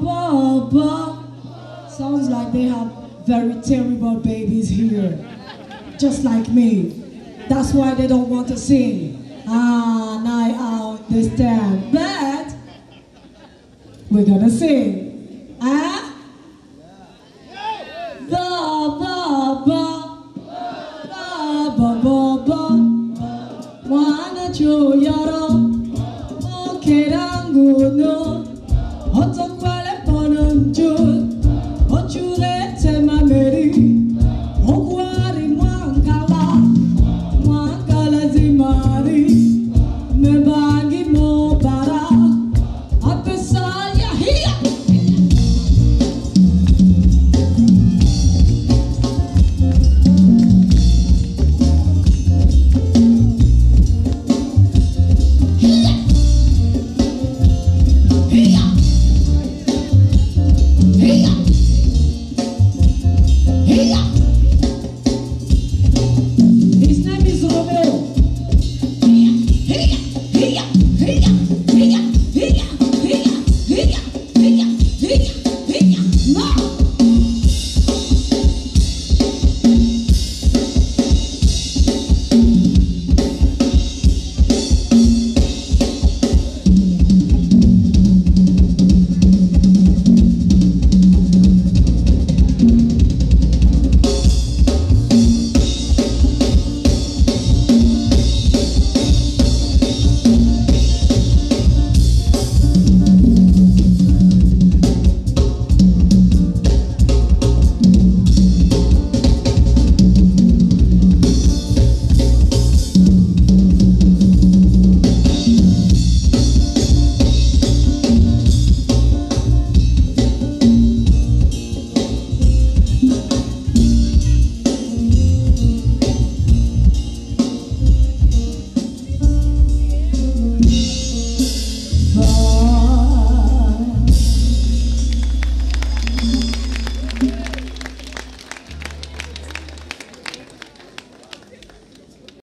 ba, ba. Sounds like they have very terrible babies here, just like me. That's why they don't want to sing. Ah, now I understand. But we're gonna sing. Ah? Ba, ba, ba. Ba, ba, ba, ba. Wanna chew your